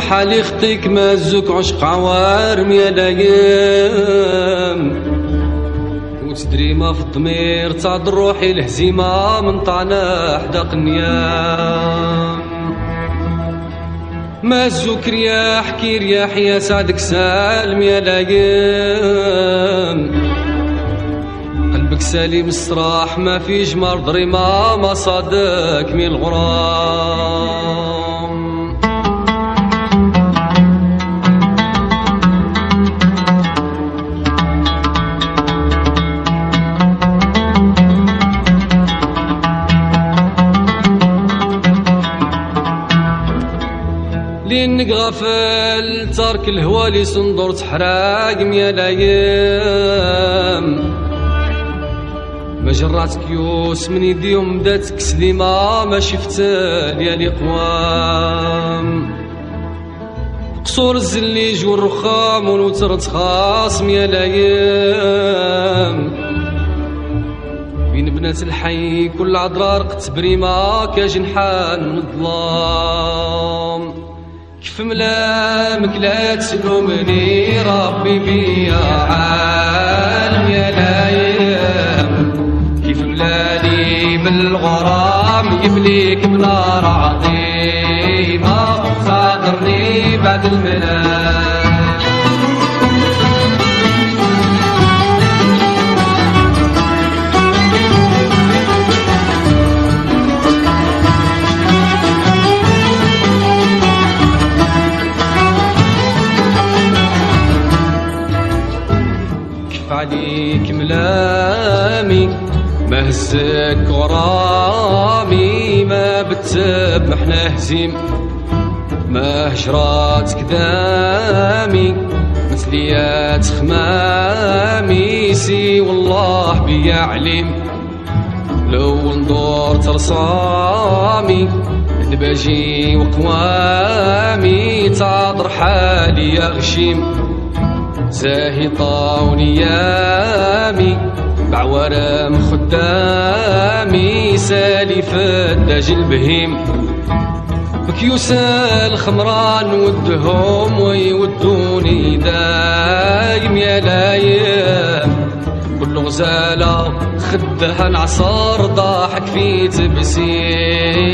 علي خطيك مازوك عشق عوارم يا لايم وتدري ما في الضمير تعد روحي الهزيمة من طعنا حداق النيام. مازوك رياح كي رياح يا سعدك سالم يا لايم قلبك سليم الصراح ما في جمار ضريمة ما صادك من الغرام. لينك غفل ترك الهوالي صندور تحراق يا لايم ما جرات كيوس من يديهم داتك سليمة ما شفت ديالي قوام. قصور الزليج والرخام والوتر تخاصم يا لايام بين بنات الحي كل عذرا رقت بريمة كجنحان من الظلام. كيف ملامك لا تلومني ربي بيا عالم يا لايام كيف بلادي بالغرام يبليك بنار عظيمة صادرني بعد المنام. عليك ملامي ما هزك ورامي ما بتسب محنا هزيم ما هجرات قدامي مثليات خمامي سي والله بيا عليم لو ندور ترصامي دباجي وقوامي تعذر حالي يا غشيم زاهطة ونيامي بعوارم خدامي سالف الداج البهيم بكيوسا الخمران ودهم ويودوني دايم يا لايم. كل غزالة خدها العصار ضاحك في تبسيمة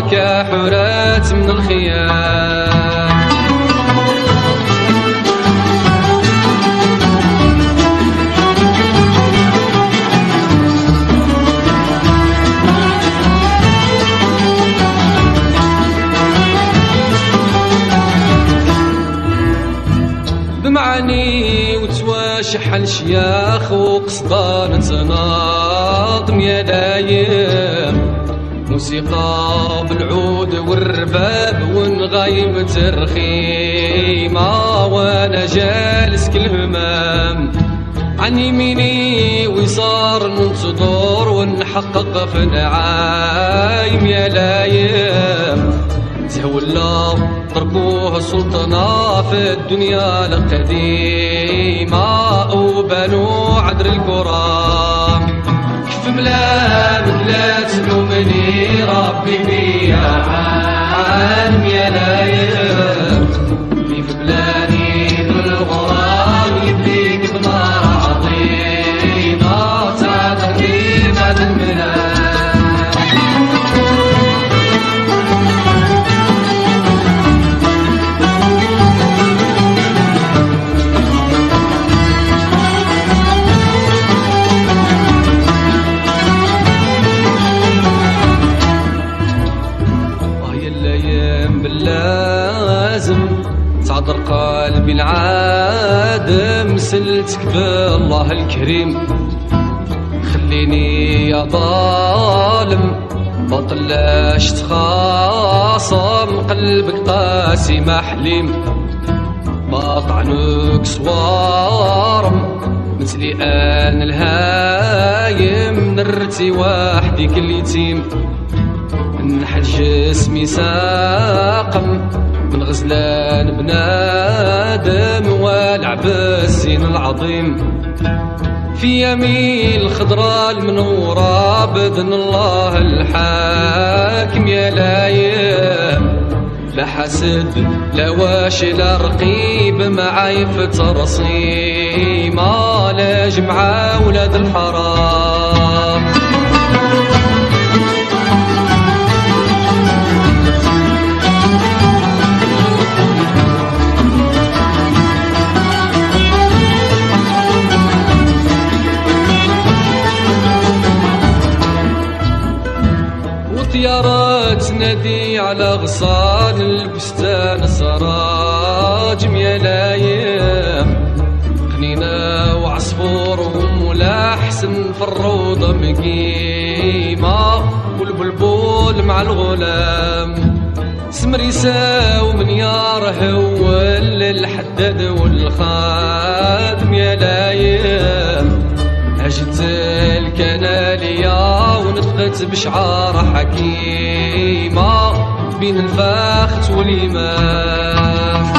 كحورات من الخيام. وتواشح الشياخ وقصدان تناظم يا لايم موسيقى بالعود والرباب ونغايم ترخيمة وأنا جالس كل همام عن يميني ويسار ننتظر ونحقق في نعايم يا لايم تهولا ضربوه السلطنة في الدنيا القديمة. وبنوا عذر الكرام كيف ملامك لا تلومني ربي بيا عالم يا لايم سلتك بالله الكريم. خليني يا ظالم ما طلاش تخاصم قلبك قاسي ما حليم ما طعنوك صوارم مثلي أنا الهايم. نرتي وحدي كل يتيم. نحل جسمي ساقم من غزلان بنادم والعب الزين العظيم. في يمين الخضراء المنورة بإذن الله الحاكم يا لايم. لا حسد لا واش لا رقيب معاي في ترصي ما لا جمعة ولاد الحرام. على غصان البستان سراج يا لايم قنينة وعصفور ولا حسن في الروضة مقيمة. والبلبول مع الغلام. سمريسا ومن هو الحداد والخادم يا لايم عجت الكنالية ونطقت بشعار حكيمة بين الفاخت والإمام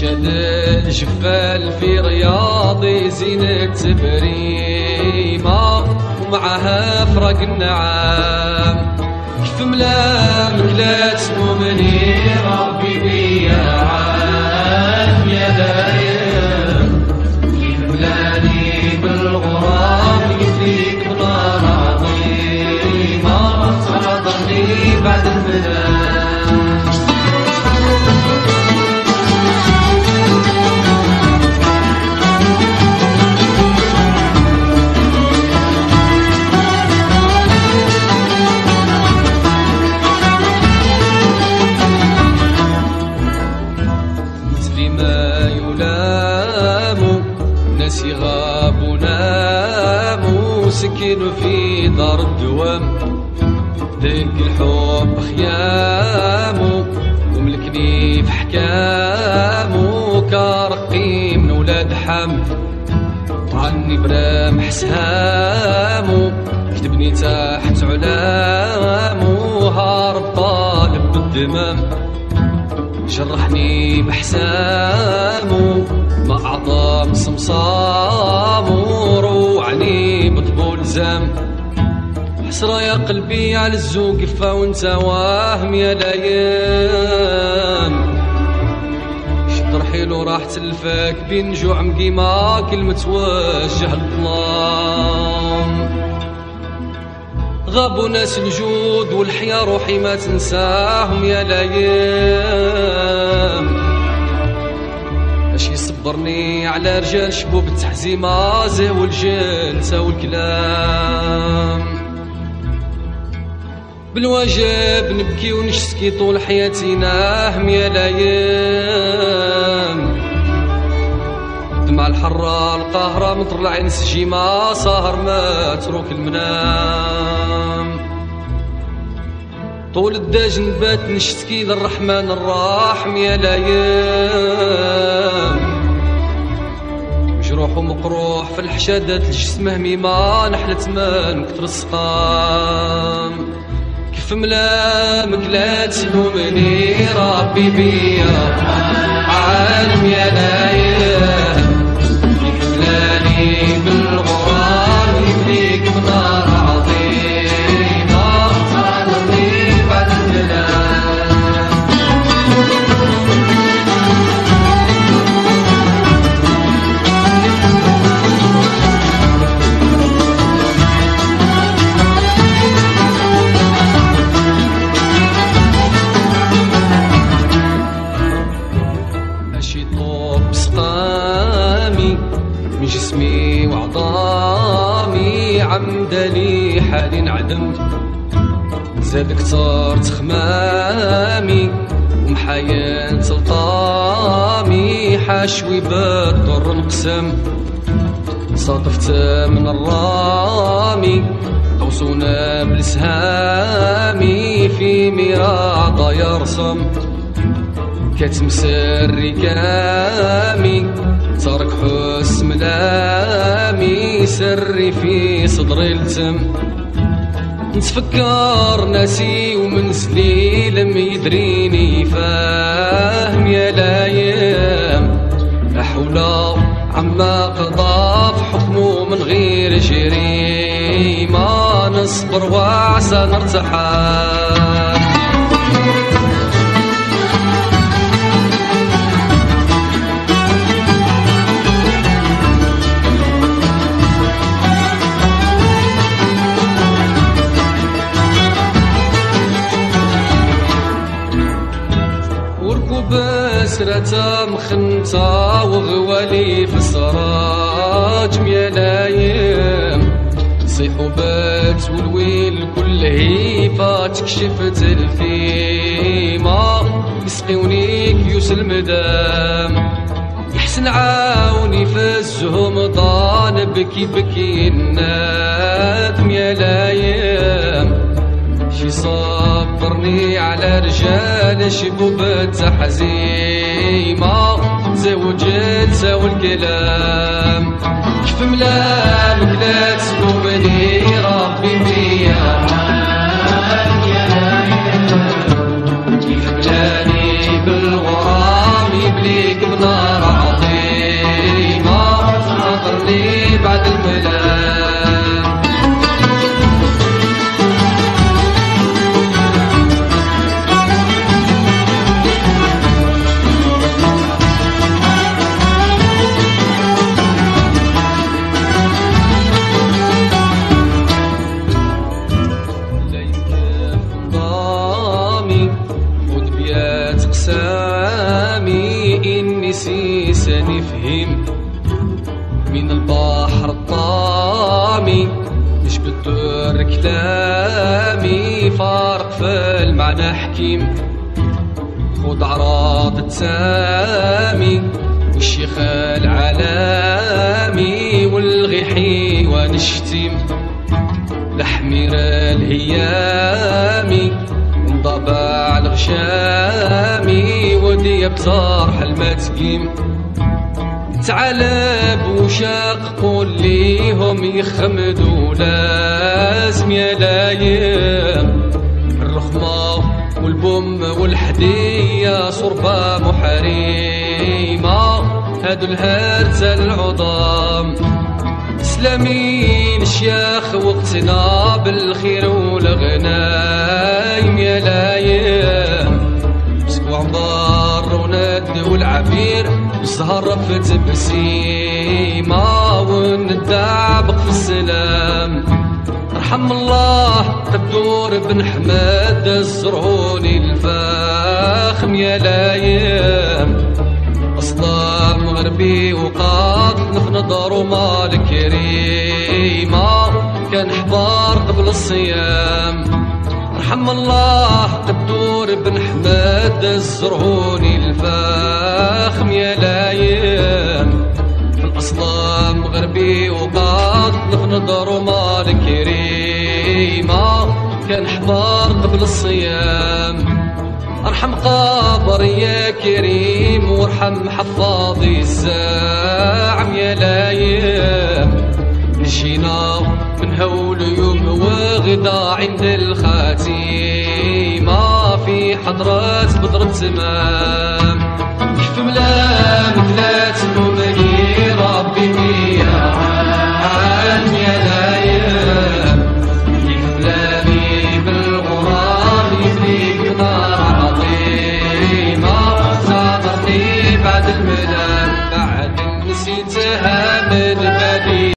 شد الجفال في رياضي زينة بريمة ومعها فرق النعام. كيف ملام لا تمومني ربي بيا. خيامو وملكني في حكامو كرقي من ولاد حم. عني برام حسامو كتبني تحت علامو هارب طالب بالدمام جرحني بحسامو ما أعظم صمصامو روعني بطبول زام حسرة يا قلبي على الزوق فا وانت واهم يا لايام شد رحيلو راح تلفاك بين جوع مقيمة كلمة وجه الظلام. غابوا ناس الجود والحيا روحي ما تنساهم يا لايام اش يصبرني على رجال شبوب التحزيمة زهو الجلسة والكلام. بالواجب نبكي ونشتكي طول حياتي ناهم يا لايام دمع الحرة القاهرة مطر العين سجيمة سهر ما تروك المنام. طول الداج نبات نشتكي للرحمن الراحم يا لايام مجروح ومقروح في الحشادات الجسم هميمة نحلت ما نكتر السقام. كيف ملامك لا تلومني ربي بيا. عالم يا لايام ومحايا سلطامي حاشوي بالضر نقسم صادفت من الرامي قوسونا بالسهامي في ميراض يرسم كتم سري كامي ترك حس ملامي سري في صدري التم. نتفكر ناسي ومن نصبر وعسى نرتحل بسرة مخنطة وغوالي في السراج ميلايم صيح وبات والويل كل هيفة تكشفت الفيمة يسقيونيك يوس المدام يحسن عاوني في الزهم ضان بكي بكي النادم يا شي صبرني على رجال شبوب تحزيمة. زوج تساوي الكلام. كيف ملامك لا تسلوبني ربي بيا نفهم من البحر الطامي مش بالدور كلامي فارق في المعنى حكيم. خد عراض التامي والشيخ العلامي والغيحي ونشتم. لحمير الهيامي انضبع الغشامي ودي بزار حل ما تقيم تعالى بوشاق قول ليهم يخمدوا لازم يا لايم. الرخمة والبوم والحدية صربة محريمة هادو الهرزة العظام. سلامين الشياخ وقتنا بالخير والغنايم يا لايم. والعبير سهر في تبسيمة وندعبق في السلام. رحم الله تبدور بن حماد الزرعوني الفاخم يا لايم أصلا مغربي وقاط نفنضر مال كريمة كان حبار قبل الصيام. رحم الله تبدور بن حماد الزرعوني الفاخم يا لايم. في الأصنام غربي وقاد نفنضر مال كريمة كان حضار قبل الصيام. أرحم قابر يا كريم وارحم حفاظي الزاعم يا لايم. نجينا من هول يوم وغدا عند حضرات بضرب تمام كيف ملام ثلاث